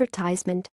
advertisement.